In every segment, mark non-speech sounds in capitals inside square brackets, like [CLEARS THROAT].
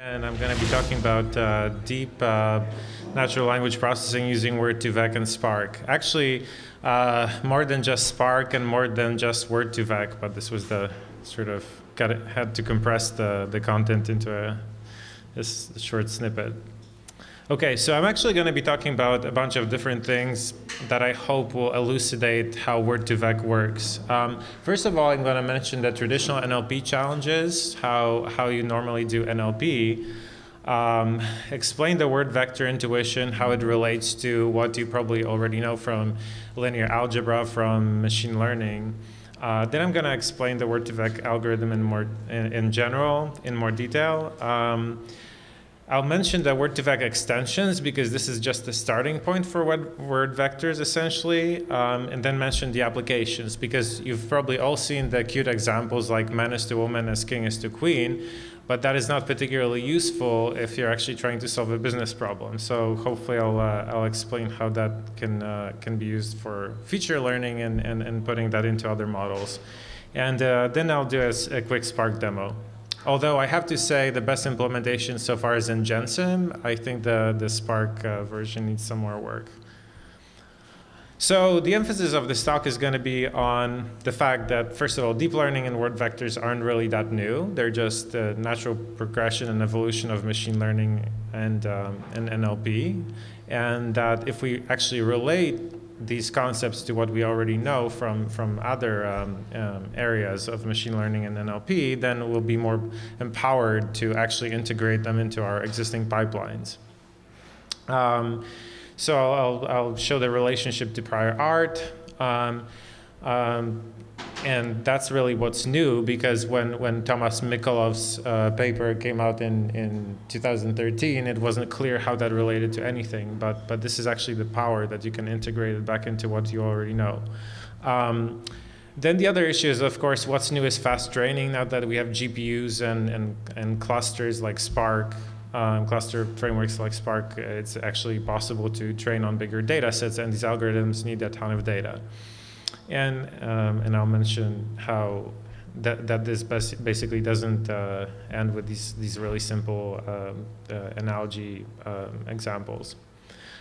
And I'm going to be talking about uh, deep uh, natural language processing using Word2Vec and Spark. Actually, uh, more than just Spark and more than just Word2Vec, but this was the sort of got it, had to compress the, the content into a, a short snippet. Okay, so I'm actually going to be talking about a bunch of different things that I hope will elucidate how Word2Vec works. Um, first of all, I'm going to mention the traditional NLP challenges, how, how you normally do NLP. Um, explain the word vector intuition, how it relates to what you probably already know from linear algebra, from machine learning. Uh, then I'm going to explain the Word2Vec algorithm in more in, in general, in more detail. Um, I'll mention the Word2Vec extensions because this is just the starting point for word vectors essentially, um, and then mention the applications because you've probably all seen the cute examples like man is to woman as king is to queen, but that is not particularly useful if you're actually trying to solve a business problem. So hopefully I'll, uh, I'll explain how that can, uh, can be used for feature learning and, and, and putting that into other models. And uh, then I'll do a, a quick Spark demo. Although I have to say the best implementation so far is in GenSim. I think the, the Spark uh, version needs some more work. So the emphasis of this talk is going to be on the fact that, first of all, deep learning and word vectors aren't really that new. They're just the natural progression and evolution of machine learning and, um, and NLP. And that if we actually relate these concepts to what we already know from, from other um, um, areas of machine learning and NLP, then we'll be more empowered to actually integrate them into our existing pipelines. Um, so I'll, I'll, show the relationship to prior art. And that's really what's new because when, when Thomas Mikolov's uh, paper came out in, in 2013, it wasn't clear how that related to anything. But, but this is actually the power that you can integrate it back into what you already know. Um, then the other issue is, of course, what's new is fast training now that we have GPUs and, and, and clusters like Spark, um, cluster frameworks like Spark, it's actually possible to train on bigger data sets, and these algorithms need a ton of data. And, um, and I'll mention how that, that this basically doesn't uh, end with these, these really simple um, uh, analogy um, examples.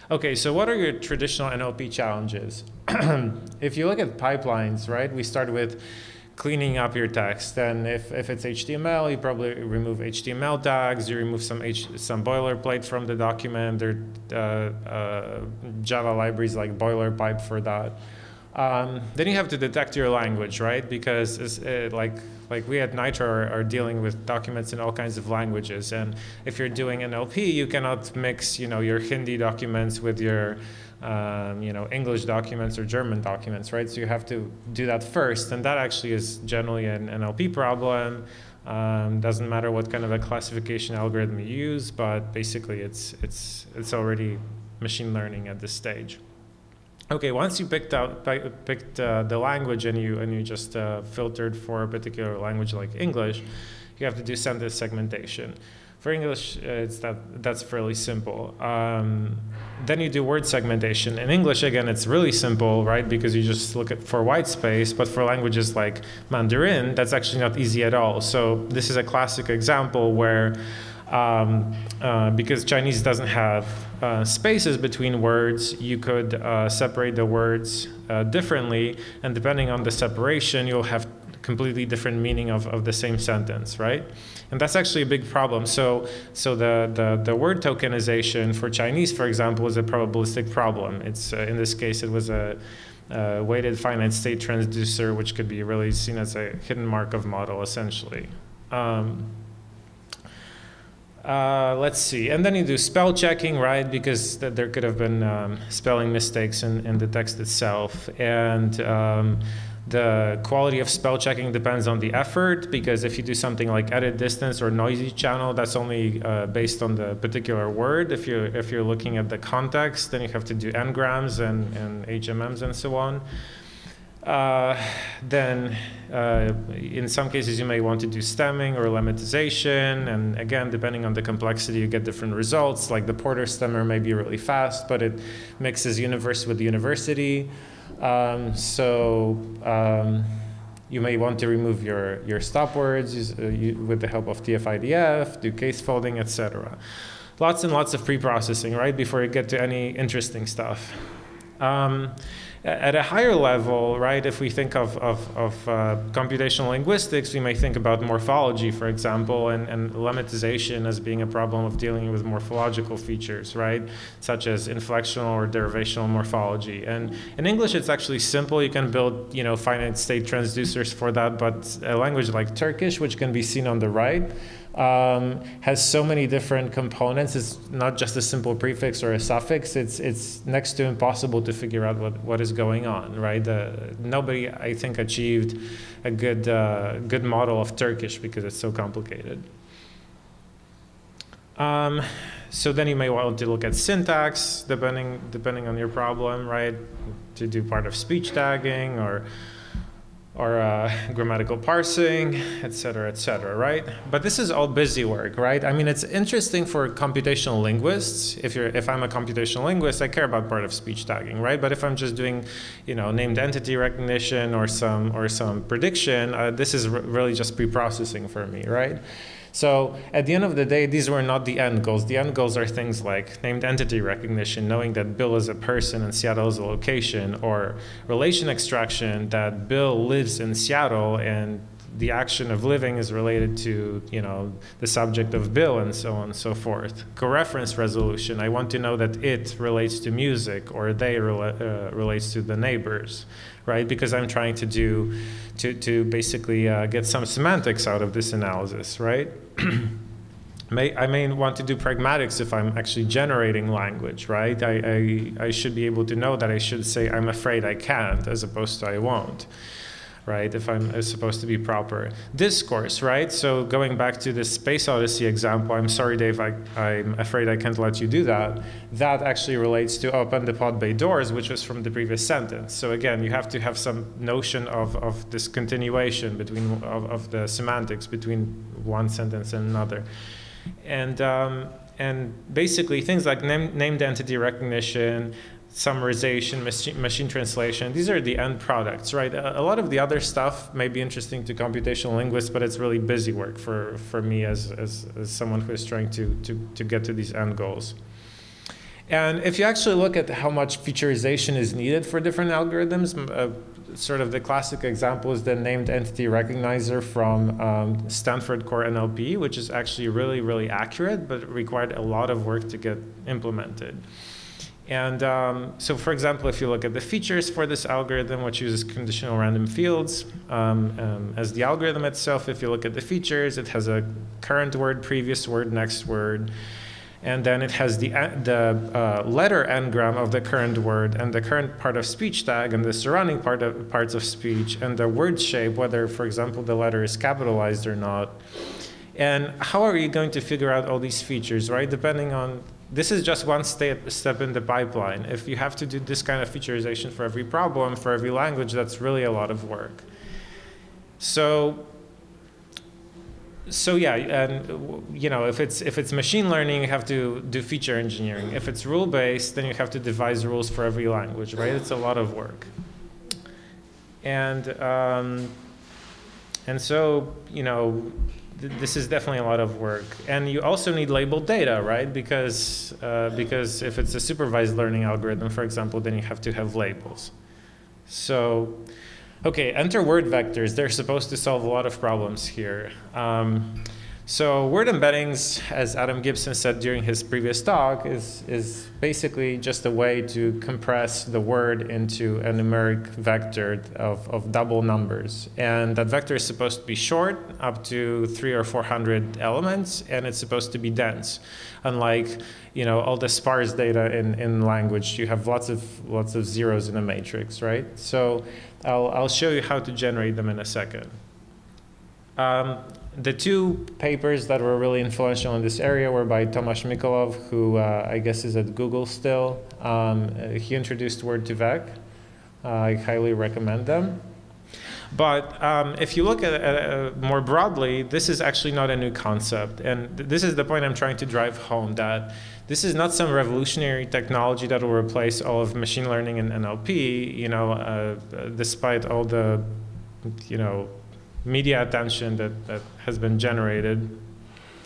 Okay, so what are your traditional NLP challenges? [CLEARS THROAT] if you look at pipelines, right, we start with cleaning up your text. And if, if it's HTML, you probably remove HTML tags, you remove some H, some boilerplate from the document. There uh, uh, Java libraries like Boilerpipe for that. Um, then you have to detect your language, right? Because uh, like like we at Nitro are, are, dealing with documents in all kinds of languages, and if you're doing NLP, you cannot mix you know your Hindi documents with your um, you know English documents or German documents, right? So you have to do that first, and that actually is generally an NLP problem. Um, doesn't matter what kind of a classification algorithm you use, but basically it's it's it's already machine learning at this stage. Okay, once you picked out picked uh, the language and you and you just uh, filtered for a particular language like English, you have to do sentence segmentation. For English, uh, it's that that's fairly simple. Um, then you do word segmentation. In English, again, it's really simple, right? Because you just look at for white space. But for languages like Mandarin, that's actually not easy at all. So this is a classic example where um, uh, because Chinese doesn't have uh, spaces between words, you could uh, separate the words uh, differently, and depending on the separation, you'll have completely different meaning of, of the same sentence, right? And that's actually a big problem. So, so the, the, the word tokenization for Chinese, for example, is a probabilistic problem. It's uh, in this case, it was a weighted finite state transducer, which could be really seen as a hidden Markov model, essentially. Um, uh, let's see. And then you do spell checking, right? Because th there could have been um, spelling mistakes in, in the text itself. And um, the quality of spell checking depends on the effort because if you do something like edit distance or noisy channel, that's only uh, based on the particular word. If you're, if you're looking at the context, then you have to do n-grams and, and HMMs and so on. Uh, then uh, in some cases you may want to do stemming or lemmatization and again depending on the complexity you get different results like the porter stemmer may be really fast but it mixes universe with university um, so um, you may want to remove your, your stop words uh, you, with the help of TF-IDF, do case folding, etc. Lots and lots of pre-processing, right, before you get to any interesting stuff. Um, at a higher level, right, if we think of, of, of uh, computational linguistics, we may think about morphology, for example, and, and lemmatization as being a problem of dealing with morphological features, right, such as inflectional or derivational morphology. And in English, it's actually simple. You can build, you know, finite state transducers for that, but a language like Turkish, which can be seen on the right, um, has so many different components. It's not just a simple prefix or a suffix. It's it's next to impossible to figure out what, what is going on, right? Uh, nobody, I think, achieved a good uh, good model of Turkish because it's so complicated. Um, so then you may want to look at syntax, depending depending on your problem, right? To do part of speech tagging or or uh, [LAUGHS] grammatical parsing, et cetera, et cetera, right? But this is all busy work, right? I mean, it's interesting for computational linguists. If you're, if I'm a computational linguist, I care about part of speech tagging, right? But if I'm just doing, you know, named entity recognition or some or some prediction, uh, this is really just pre-processing for me, right? So at the end of the day, these were not the end goals. The end goals are things like named entity recognition, knowing that Bill is a person and Seattle is a location, or relation extraction that Bill lives in Seattle and the action of living is related to you know the subject of bill and so on and so forth coreference resolution i want to know that it relates to music or they rela uh, relates to the neighbors right? Because I'm trying to do, to, to basically uh, get some semantics out of this analysis, right? [CLEARS THROAT] may, I may want to do pragmatics if I'm actually generating language, right? I, I, I should be able to know that I should say, I'm afraid I can't, as opposed to I won't right? If I'm supposed to be proper. Discourse, right? So going back to the Space Odyssey example, I'm sorry, Dave, I, I'm afraid I can't let you do that. That actually relates to open the pod bay doors, which was from the previous sentence. So again, you have to have some notion of, of this continuation between of, of the semantics between one sentence and another. And um, and basically things like name, named entity recognition, summarization, machine, machine translation. These are the end products, right? A, a, lot of the other stuff may be interesting to computational linguists, but it's really busy work for, for me as, as, as someone who is trying to, to, to get to these end goals. And if you actually look at how much featureization is needed for different algorithms, uh, sort of the classic example is the named entity recognizer from um, Stanford Core NLP, which is actually really, really accurate, but required a lot of work to get implemented. And um, so, for example, if you look at the features for this algorithm, which uses conditional random fields um, um, as the algorithm itself, if you look at the features, it has a current word, previous word, next word. And then it has the, the uh, letter n-gram of the current word and the current part of speech tag and the surrounding part of, parts of speech and the word shape, whether, for example, the letter is capitalized or not. And how are you going to figure out all these features, right? Depending on this is just one step, step in the pipeline. If you have to do this kind of featureization for every problem, for every language, that's really a lot of work. So, so yeah, and you know, if it's if it's machine learning, you have to do feature engineering. If it's rule based, then you have to devise rules for every language, right? It's a lot of work. And um, and so you know, this is definitely a lot of work. And you also need labeled data, right? Because, uh, because if it's a supervised learning algorithm, for example, then you have to have labels. So, okay, enter word vectors. They're supposed to solve a lot of problems here. Um, so word embeddings, as Adam Gibson said during his previous talk, is, is basically just a way to compress the word into a numeric vector of, of double numbers. And that vector is supposed to be short, up to three or 400 elements, and it's supposed to be dense. Unlike you know, all the sparse data in, in language, you have lots of, lots of zeros in a matrix, right? So I'll, I'll show you how to generate them in a second. Um, the two papers that were really influential in this area were by Tomasz Mikolov, who uh, I guess is at Google still. Um, he introduced Word2Vec. Uh, I highly recommend them. But um, if you look at it uh, more broadly, this is actually not a new concept. And th this is the point I'm trying to drive home, that this is not some revolutionary technology that will replace all of machine learning and NLP, you know, uh, despite all the you know, media attention that, that has been generated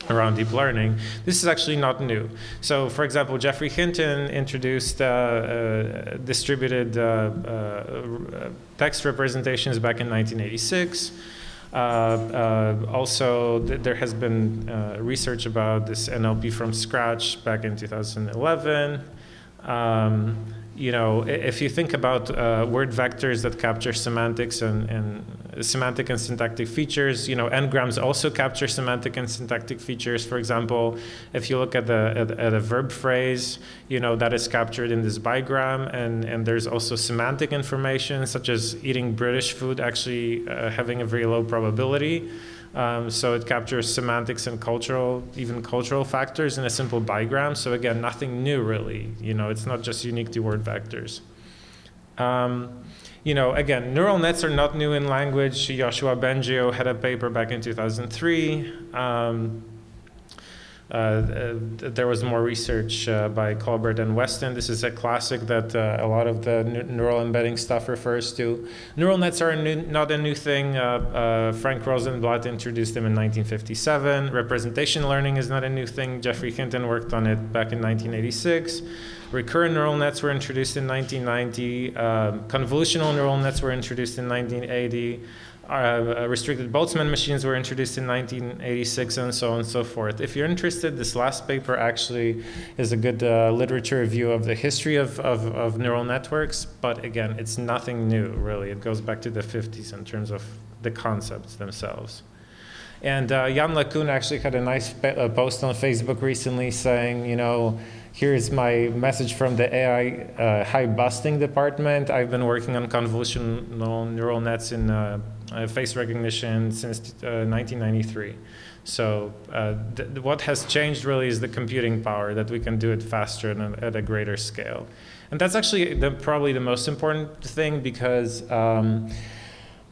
around deep learning. This is actually not new. So, for example, Geoffrey Hinton introduced uh, uh, distributed uh, uh text representations back in 1986. Uh, uh, also, th there has been research about this NLP from scratch back in 2011. Um, you know, if you think about word vectors that capture semantics and, and, semantic and syntactic features, you know, n-grams also capture semantic and syntactic features. For example, if you look at the at, at, a verb phrase, you know, that is captured in this bigram, and and there's also semantic information such as eating British food actually uh, having a very low probability. Um, so it captures semantics and cultural, even cultural factors in a simple bigram. So again, nothing new really. You know, it's not just unique to word vectors. Um, you know, again, neural nets are not new in language. Yoshua Bengio had a paper back in 2003. Um, uh, uh, there was more research uh, by Collobert and Weston. This is a classic that a lot of the neural embedding stuff refers to. Neural nets are new, not a new thing. Frank Rosenblatt introduced them in 1957. Representation learning is not a new thing. Geoffrey Hinton worked on it back in 1986. Recurrent neural nets were introduced in 1990. Uh, convolutional neural nets were introduced in 1980 uh, restricted Boltzmann machines were introduced in 1986 and so on and so forth. If you're interested, this last paper actually is a good uh, literature review of the history of, of, of, neural networks, but again, it's nothing new really. It goes back to the 50s in terms of the concepts themselves. And uh, Yann LeCun actually had a nice uh, post on Facebook recently saying, you know, here's my message from the AI uh, hype busting department. I've been working on convolutional neural nets in uh, uh, face recognition since 1993. Uh, so uh, what has changed really is the computing power that we can do it faster and at a greater scale. And that's actually the, probably the most important thing because um,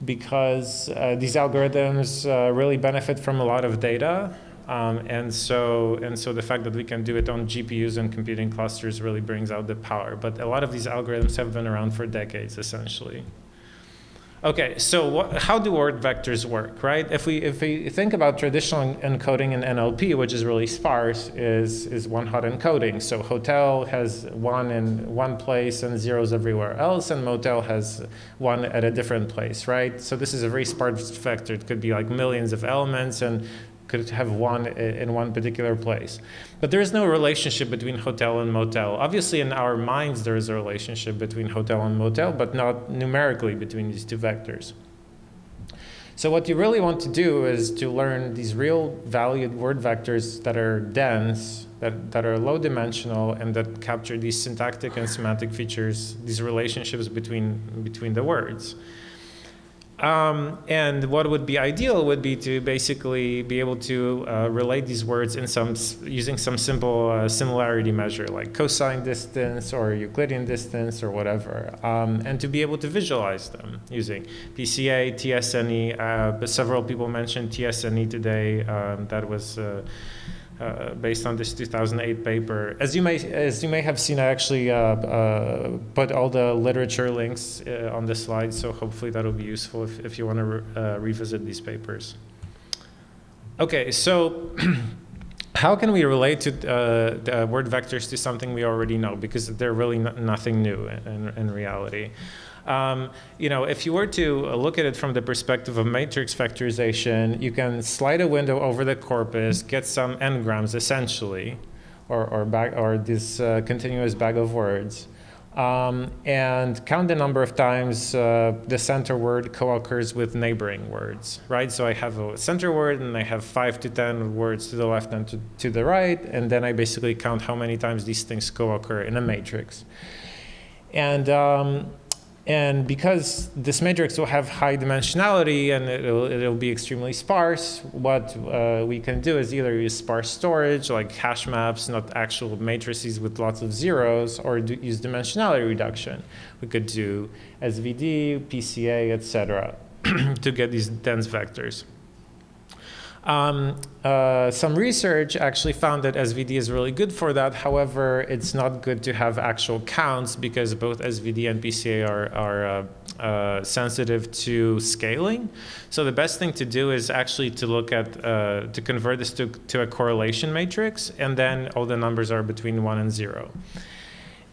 because uh, these algorithms uh, really benefit from a lot of data. Um, and so and so the fact that we can do it on GPUs and computing clusters really brings out the power. But a lot of these algorithms have been around for decades, essentially. Okay, so what, how do word vectors work, right? If we if we think about traditional encoding in NLP, which is really sparse, is is one hot encoding. So hotel has one in one place and zeros everywhere else, and motel has one at a different place, right? So this is a very sparse vector. It could be like millions of elements, and could have one in one particular place. But there is no relationship between hotel and motel. Obviously, in our minds, there is a relationship between hotel and motel, but not numerically between these two vectors. So what you really want to do is to learn these real valued word vectors that are dense, that, that are low dimensional, and that capture these syntactic and semantic features, these relationships between, between the words. Um, and what would be ideal would be to basically be able to uh, relate these words in some using some simple uh, similarity measure like cosine distance or Euclidean distance or whatever, um, and to be able to visualize them using PCA, TSNE. Uh, several people mentioned TSNE today. Um, that was uh, based on this 2008 paper. As you may, as you may have seen, I actually uh, uh, put all the literature links uh, on the slide, so hopefully that'll be useful if, if you want to re uh, revisit these papers. Okay, so [CLEARS THROAT] how can we relate to uh, word vectors to something we already know? Because they're really nothing new in, in reality. Um, you know, if you were to look at it from the perspective of matrix factorization, you can slide a window over the corpus, get some n-grams essentially, or, or, bag, or this uh, continuous bag of words, um, and count the number of times uh, the center word co-occurs with neighboring words, right? So I have a center word and I have five to 10 words to the left and to, to the right, and then I basically count how many times these things co-occur in a matrix. And um, and because this matrix will have high dimensionality and it'll, it'll be extremely sparse, what uh, we can do is either use sparse storage, like hash maps, not actual matrices with lots of zeros, or do, use dimensionality reduction. We could do SVD, PCA, etc., to get these dense vectors. Um, uh, some research actually found that SVD is really good for that. However, it's not good to have actual counts because both SVD and PCA are, are uh, uh, sensitive to scaling. So the best thing to do is actually to look at, uh, to convert this to, to a correlation matrix, and then all the numbers are between one and zero.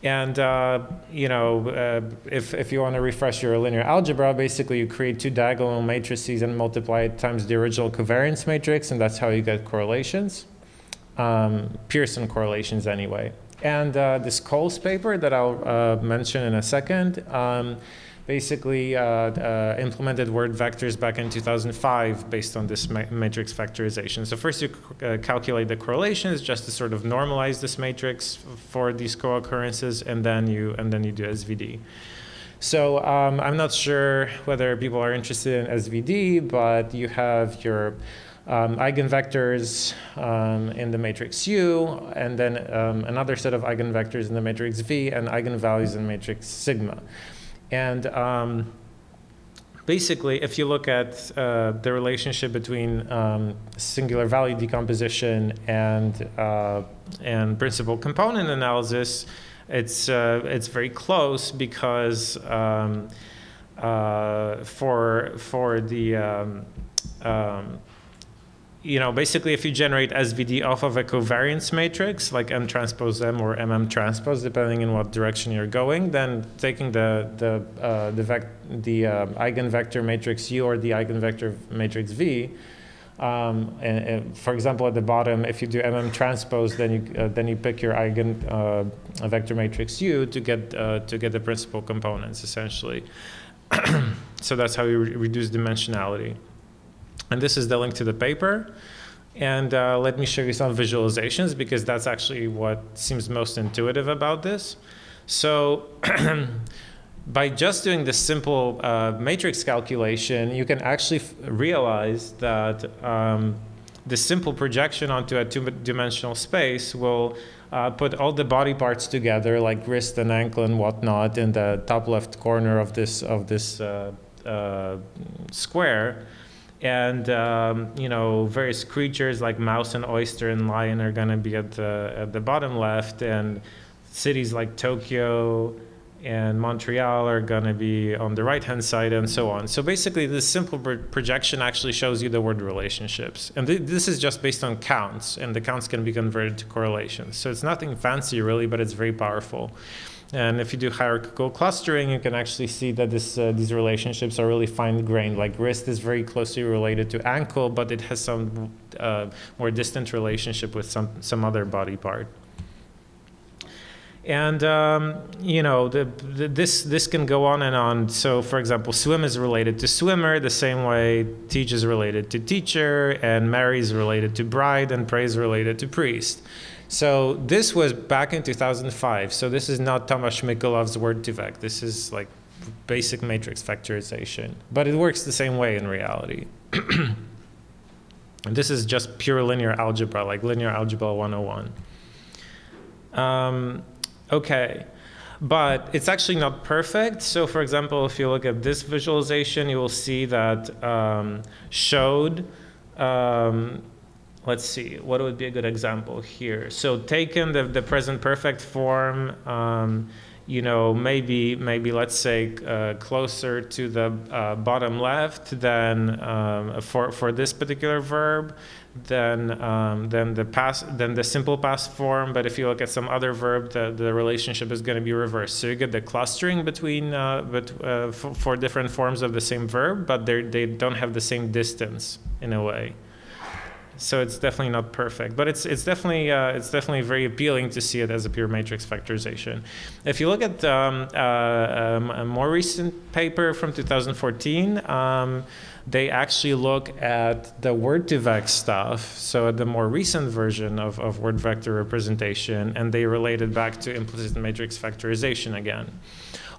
And uh, you know, uh, if, if you want to refresh your linear algebra, basically you create two diagonal matrices and multiply it times the original covariance matrix, and that's how you get correlations, um, Pearson correlations anyway. And uh, this COALS paper that I'll uh, mention in a second, um, basically uh, uh, implemented word vectors back in 2005 based on this ma matrix factorization. So first you uh, calculate the correlations just to sort of normalize this matrix for these co-occurrences, and then you and then you do SVD. So um, I'm not sure whether people are interested in SVD, but you have your um, eigenvectors um, in the matrix U, and then um, another set of eigenvectors in the matrix V, and eigenvalues in matrix sigma. And um, basically, if you look at uh, the relationship between um, singular value decomposition and uh, and principal component analysis, it's uh, it's very close because um, uh, for for the um, um, you know, basically if you generate SVD off of a covariance matrix, like M transpose M or MM transpose, depending in what direction you're going, then taking the, the, uh, the, vec the uh, eigenvector matrix U or the eigenvector matrix V, um, and, and, for example, at the bottom, if you do MM transpose, then you uh, then you pick your eigen uh, vector matrix U to get uh, to get the principal components essentially. [CLEARS THROAT] so that's how you re reduce dimensionality. And this is the link to the paper. And uh, let me show you some visualizations because that's actually what seems most intuitive about this. So [CLEARS THROAT] by just doing this simple uh, matrix calculation, you can actually realize that um, the simple projection onto a two-dimensional space will uh, put all the body parts together, like wrist and ankle and whatnot, in the top left corner of this of this uh, uh square and um, you know various creatures like mouse and oyster and lion are going to be at the at the bottom left. And cities like tokyo and montreal are going to be on the right hand side and so on. So basically this simple projection actually shows you the word relationships. And th this is just based on counts and the counts can be converted to correlations. So it's nothing fancy really but it's very powerful and if you do hierarchical clustering, you can actually see that this, uh, these relationships are really fine-grained. Like wrist is very closely related to ankle, but it has some uh, more distant relationship with some, some other body part. And um, you know, the, the, this this can go on and on. So, for example, swim is related to swimmer the same way teach is related to teacher, and marry is related to bride, and pray is related to priest. So this was back in 2005. So this is not Tomasz Mikolov's word2vec. This is like basic matrix factorization, but it works the same way in reality. and [CLEARS THROAT] this is just pure linear algebra, like linear algebra 101. Um, okay, but it's actually not perfect. So for example, if you look at this visualization, you will see that um, showed um, let's see, what would be a good example here? So taking the, the present perfect form, um, you know, maybe, maybe let's say uh, closer to the uh, bottom left than um, for, for this particular verb, than, um, than, the past, than the simple past form. But if you look at some other verb, the, the relationship is going to be reversed. So you get the clustering between, uh, but, uh, for different forms of the same verb, but they don't have the same distance in a way so it's definitely not perfect, but it's it's definitely uh, it's definitely very appealing to see it as a pure matrix factorization. If you look at um, uh, um, a more recent paper from 2014, um, they actually look at the word2vec stuff, so the more recent version of, of word vector representation, and they relate it back to implicit matrix factorization again.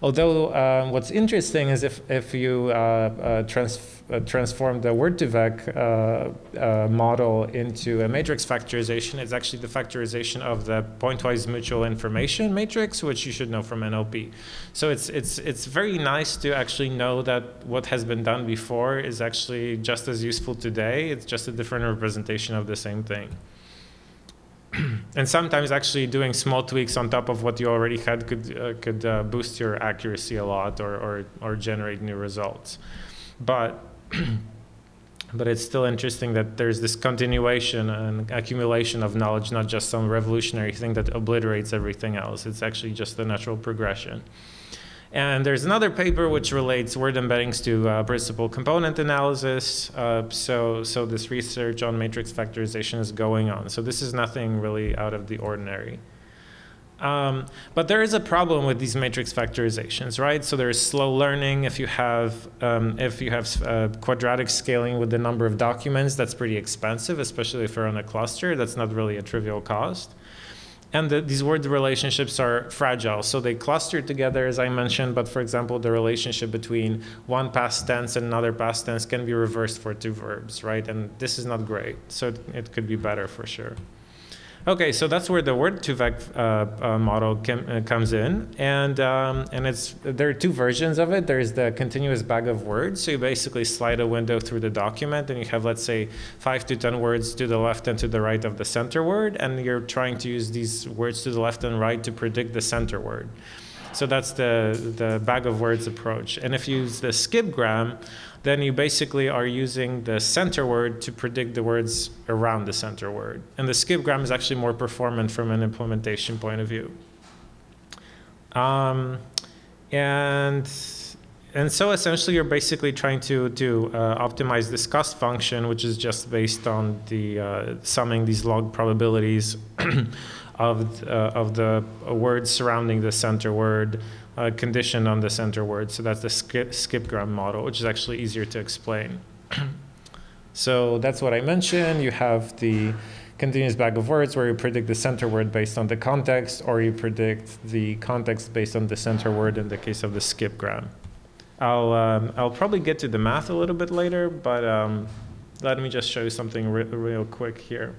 Although um, what's interesting is if, if you uh, uh, trans uh, transform the Word2Vec uh, uh, model into a matrix factorization, it's actually the factorization of the pointwise mutual information matrix, which you should know from NLP. So it's, it's, it's very nice to actually know that what has been done before is actually just as useful today. It's just a different representation of the same thing. [CLEARS THROAT] and sometimes actually doing small tweaks on top of what you already had could uh, could uh, boost your accuracy a lot or, or or generate new results. But [CLEARS THROAT] but it's still interesting that there's this continuation and accumulation of knowledge not just some revolutionary thing that obliterates everything else. It's actually just the natural progression and there's another paper which relates word embeddings to uh, principal component analysis. Uh, so, so this research on matrix factorization is going on. So this is nothing really out of the ordinary. Um, but there is a problem with these matrix factorizations, right? So there's slow learning. If you have um, if you have uh, quadratic scaling with the number of documents, that's pretty expensive, especially if you're on a cluster. That's not really a trivial cost and the, these word relationships are fragile. So they cluster together, as I mentioned, but for example, the relationship between one past tense and another past tense can be reversed for two verbs, right? And this is not great. So it, it could be better for sure. Okay, so that's where the Word2Vec uh, uh, model uh, comes in, and um, and it's there are two versions of it. There's the continuous bag of words, so you basically slide a window through the document, and you have let's say five to ten words to the left and to the right of the center word, and you're trying to use these words to the left and right to predict the center word. So that's the the bag of words approach. And if you use the skipgram, then you basically are using the center word to predict the words around the center word. And the skipgram is actually more performant from an implementation point of view. Um, and and so essentially you're basically trying to, to uh, optimize this cost function, which is just based on the uh, summing these log probabilities [CLEARS THROAT] of, uh, of the words surrounding the center word uh, condition on the center word. So that's the skip, skipgram model, which is actually easier to explain. [CLEARS THROAT] so that's what I mentioned. You have the continuous bag of words where you predict the center word based on the context, or you predict the context based on the center word in the case of the skipgram. I'll, um, I'll probably get to the math a little bit later, but um, let me just show you something re real quick here.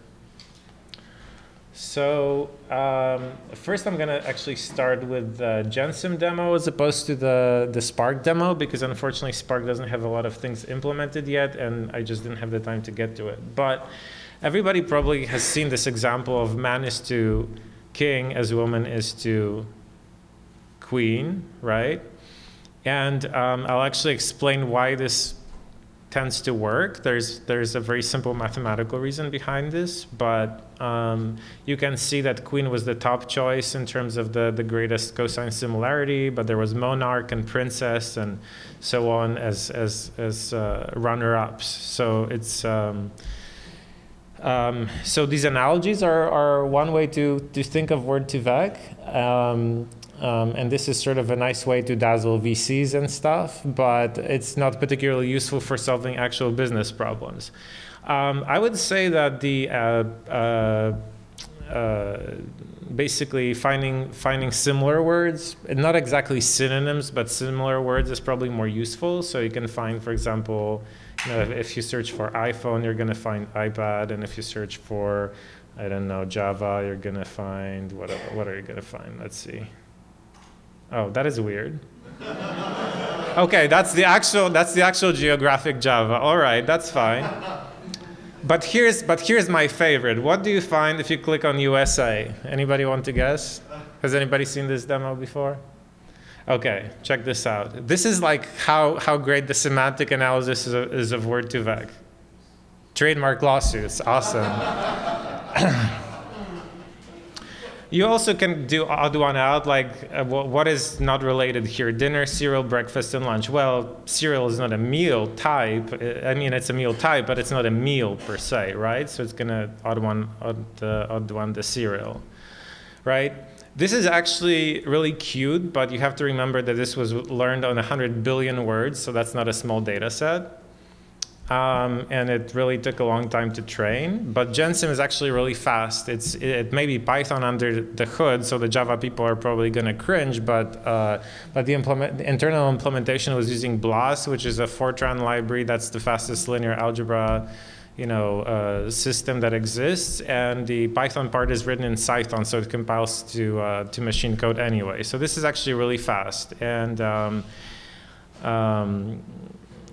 So um, first I'm going to actually start with the GenSim demo as opposed to the, the Spark demo because unfortunately Spark doesn't have a lot of things implemented yet and I just didn't have the time to get to it. But everybody probably has seen this example of man is to king as woman is to queen, right? And um, I'll actually explain why this tends to work. There's, there's a very simple mathematical reason behind this, but um, you can see that queen was the top choice in terms of the, the greatest cosine similarity, but there was monarch and princess and so on as, as, as uh, runner-ups. So it's... Um, um, so these analogies are, are one way to, to think of Word2Vec. Um, um, and this is sort of a nice way to dazzle VCs and stuff, but it's not particularly useful for solving actual business problems. Um, I would say that the uh, uh, uh, basically finding finding similar words, not exactly synonyms, but similar words is probably more useful. So you can find, for example, you know, if, if you search for iPhone, you're going to find iPad, and if you search for I don't know Java, you're going to find what? What are you going to find? Let's see. Oh, that is weird. okay, that's the actual that's the actual geographic Java. All right, that's fine. But here's but here's my favorite. What do you find if you click on USA? Anybody want to guess? Has anybody seen this demo before? Okay, check this out. This is like how, how great the semantic analysis is of, is of Word2Vec. Trademark lawsuits, awesome. [CLEARS THROAT] You also can do odd one out, like uh, what is not related here? Dinner, cereal, breakfast, and lunch. Well, cereal is not a meal type. I mean, it's a meal type, but it's not a meal per se, right? So it's gonna odd one, odd, uh, odd one the cereal, right? This is actually really cute, but you have to remember that this was learned on 100 billion words, so that's not a small data set. Um, and it really took a long time to train. But GenSim is actually really fast. It's it may be Python under the hood, so the Java people are probably going to cringe. But uh, but the, implement, internal implementation was using BLAS, which is a Fortran library that's the fastest linear algebra you know, uh, system that exists, and the Python part is written in Cython, so it compiles to uh, to machine code anyway. So this is actually really fast, and um, um,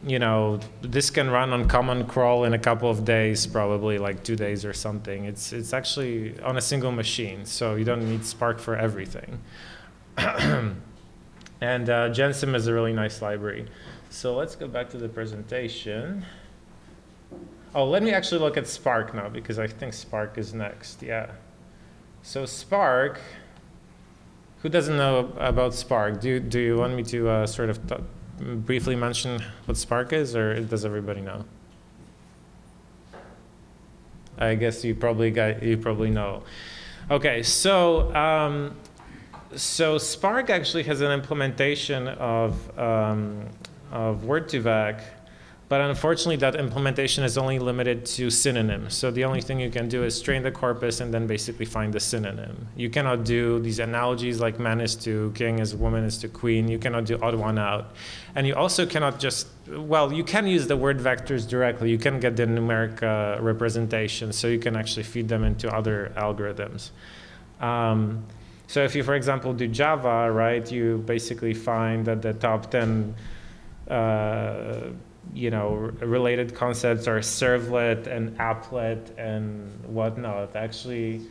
you know, this can run on common crawl in a couple of days, probably like two days or something. It's it's actually on a single machine, so you don't need Spark for everything. [CLEARS THROAT] and uh, GenSim is a really nice library. So let's go back to the presentation. Oh, let me actually look at Spark now because I think Spark is next. Yeah. So Spark, who doesn't know about Spark? Do, do you want me to uh, sort of briefly mention what Spark is or does everybody know? I guess you probably got, you probably know. Okay, so um, so Spark actually has an implementation of um, of Word2Vec but unfortunately, that implementation is only limited to synonyms. So the only thing you can do is train the corpus and then basically find the synonym. You cannot do these analogies like man is to king is woman is to queen. You cannot do odd one out. And you also cannot just, well, you can use the word vectors directly. You can get the numeric uh, representation, so you can actually feed them into other algorithms. Um, so if you, for example, do Java, right, you basically find that the top 10 uh, you know, related concepts are servlet and applet and whatnot. Actually,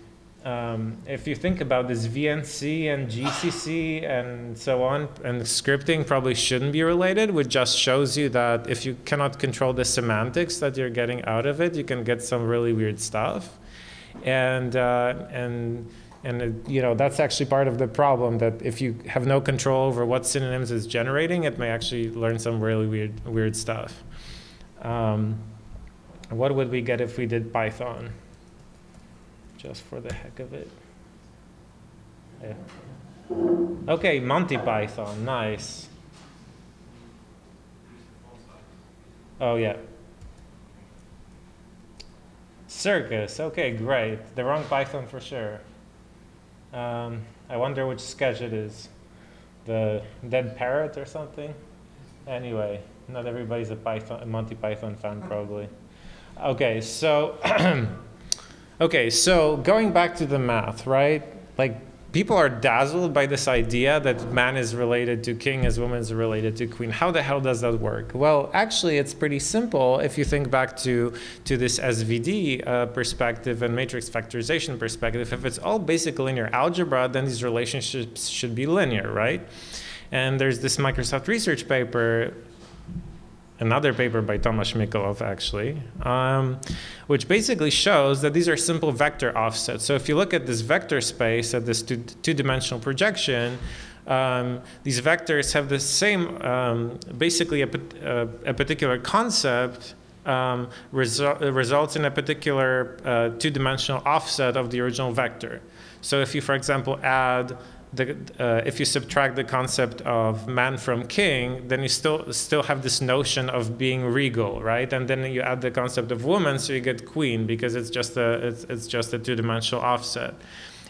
um, if you think about this, VNC and GCC and so on, and scripting probably shouldn't be related, which just shows you that if you cannot control the semantics that you're getting out of it, you can get some really weird stuff. And, uh, and and it, you know that's actually part of the problem that if you have no control over what synonyms is generating, it may actually learn some really weird weird stuff. Um, what would we get if we did Python? Just for the heck of it. Yeah. Okay, Monty Python, nice. Oh yeah. Circus, okay, great. The wrong Python for sure. Um, I wonder which sketch it is. The dead parrot or something? Anyway, not everybody's a Python, a Monty Python fan [LAUGHS] probably. Okay, so [CLEARS THROAT] okay, so going back to the math, right? Like people are dazzled by this idea that man is related to king as woman is related to queen. How the hell does that work? Well, actually, it's pretty simple if you think back to, to this SVD uh, perspective and matrix factorization perspective. If it's all basic linear algebra, then these relationships should be linear, right? And there's this Microsoft research paper another paper by Tomasz Mikolov, actually, um, which basically shows that these are simple vector offsets. So if you look at this vector space at this two-dimensional projection, um, these vectors have the same, um, basically a, a, a, particular concept um, resu results in a particular uh, two-dimensional offset of the original vector. So if you, for example, add the, uh, if you subtract the concept of man from king, then you still still have this notion of being regal, right? And then you add the concept of woman, so you get queen because it's just a it's, it's just a two-dimensional offset.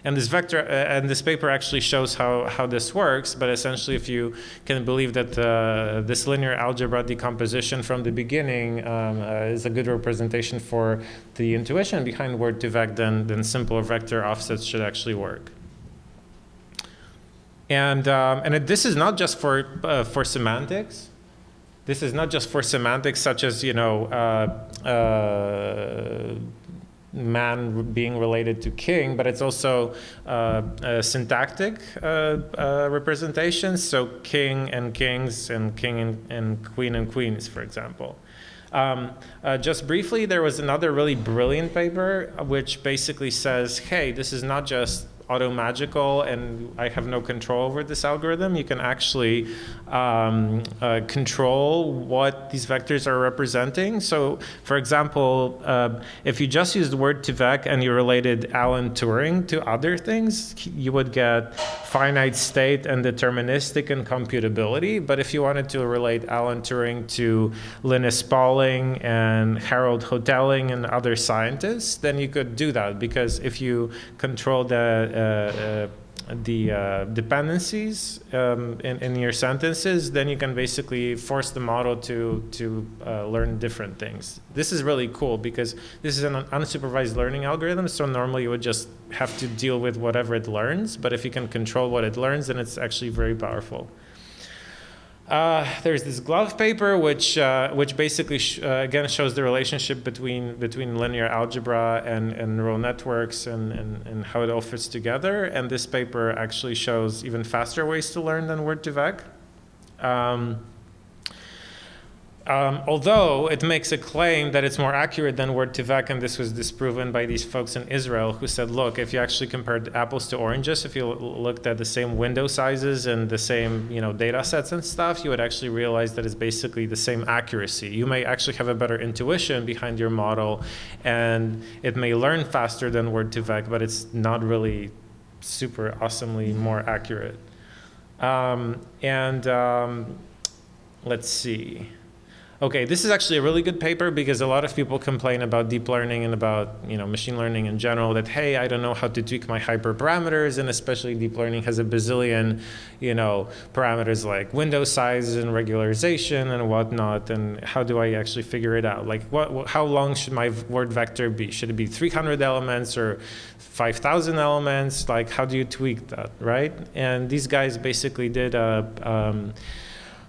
And this vector uh, and this paper actually shows how how this works. But essentially, if you can believe that uh, this linear algebra decomposition from the beginning um, uh, is a good representation for the intuition behind Word2Vec, then then simpler vector offsets should actually work. And, um, and this is not just for, uh, for semantics. This is not just for semantics such as, you know, uh, uh, man being related to king, but it's also uh, syntactic uh, uh, representations. So king and kings and king and, and queen and queens, for example. Um, uh, just briefly, there was another really brilliant paper which basically says, hey, this is not just auto magical and I have no control over this algorithm. You can actually um, uh, control what these vectors are representing. So, for example, uh, if you just used word2vec and you related Alan Turing to other things, you would get finite state and deterministic and computability. But if you wanted to relate Alan Turing to Linus Pauling and Harold Hotelling and other scientists, then you could do that because if you control the the uh, dependencies um, in, in your sentences, then you can basically force the model to, to uh, learn different things. This is really cool because this is an unsupervised learning algorithm, so normally you would just have to deal with whatever it learns, but if you can control what it learns, then it's actually very powerful. Uh, there's this GloVe paper, which uh, which basically sh uh, again shows the relationship between between linear algebra and, and neural networks and, and, and how it all fits together. And this paper actually shows even faster ways to learn than Word2Vec. Um, um, although it makes a claim that it's more accurate than Word2Vec, and this was disproven by these folks in Israel who said, look, if you actually compared apples to oranges, if you looked at the same window sizes and the same you know, data sets and stuff, you would actually realize that it's basically the same accuracy. You may actually have a better intuition behind your model, and it may learn faster than Word2Vec, but it's not really super awesomely more accurate. Um, and um, let's see. Okay, this is actually a really good paper because a lot of people complain about deep learning and about you know machine learning in general that hey I don't know how to tweak my hyperparameters and especially deep learning has a bazillion you know parameters like window size and regularization and whatnot and how do I actually figure it out? Like what how long should my word vector be? Should it be 300 elements or 5,000 elements? Like how do you tweak that right? And these guys basically did a um,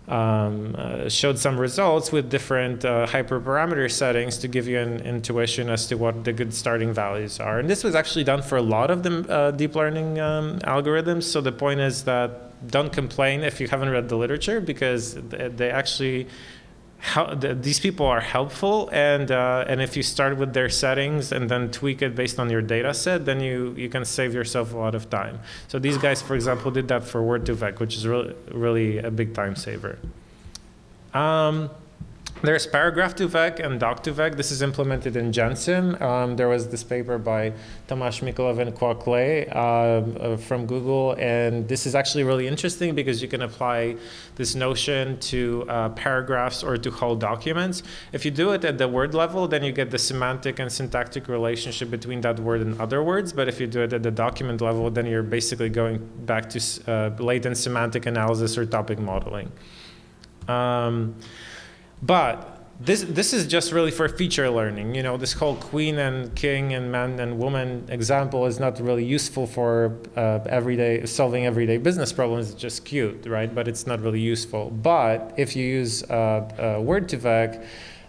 um, uh, showed some results with different uh, hyperparameter settings to give you an intuition as to what the good starting values are. And this was actually done for a lot of the uh, deep learning um, algorithms. So the point is that don't complain if you haven't read the literature because they actually how, these people are helpful and uh, and if you start with their settings and then tweak it based on your data set then you you can save yourself a lot of time. So these guys for example did that for word2vec which is really really a big time saver. Um, there's paragraph2vec and doc2vec. This is implemented in Gensim. Um, there was this paper by Tomasz Mikolov and Quoc Le uh, uh, from Google, and this is actually really interesting because you can apply this notion to uh, paragraphs or to whole documents. If you do it at the word level, then you get the semantic and syntactic relationship between that word and other words. But if you do it at the document level, then you're basically going back to uh, latent semantic analysis or topic modeling. Um, but this this is just really for feature learning. You know, this whole queen and king and man and woman example is not really useful for uh, everyday solving everyday business problems. It's just cute, right? But it's not really useful. But if you use uh, uh, Word2Vec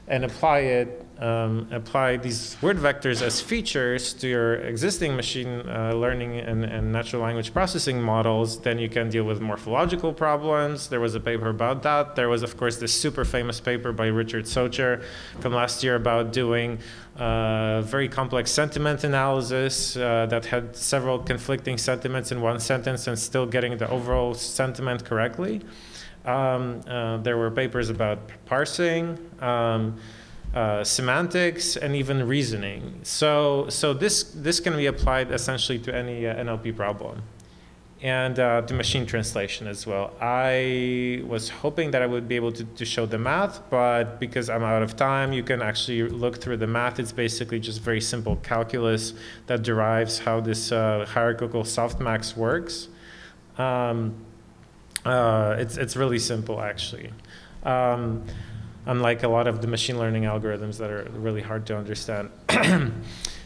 and apply it um, apply these word vectors as features to your existing machine uh, learning and, and, natural language processing models, then you can deal with morphological problems. There was a paper about that. There was, of course, this super famous paper by Richard Socher from last year about doing uh, very complex sentiment analysis uh, that had several conflicting sentiments in one sentence and still getting the overall sentiment correctly. Um, uh, there were papers about parsing. Um, uh, semantics, and even reasoning. So, so this, this can be applied essentially to any uh, NLP problem and uh, to machine translation as well. I was hoping that I would be able to, to show the math, but because I'm out of time, you can actually look through the math. It's basically just very simple calculus that derives how this uh, hierarchical softmax works. Um, uh, it's, it's really simple, actually. Um, unlike a lot of the machine learning algorithms that are really hard to understand. [CLEARS THROAT]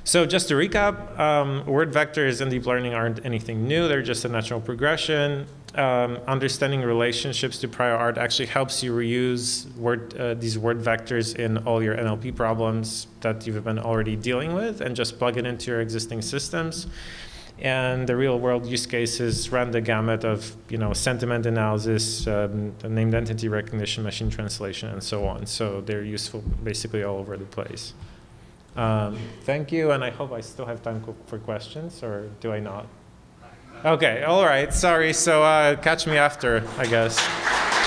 so just to recap, um, word vectors in deep learning aren't anything new. They're just a natural progression. Um, understanding relationships to prior art actually helps you reuse word, uh, these word vectors in all your NLP problems that you've been already dealing with and just plug it into your existing systems and the real world use cases run the gamut of you know sentiment analysis, um, named entity recognition, machine translation, and so on. So they're useful basically all over the place. Um, thank you, and I hope I still have time for questions, or do I not? Okay, all right. Sorry. So uh, catch me after, I guess.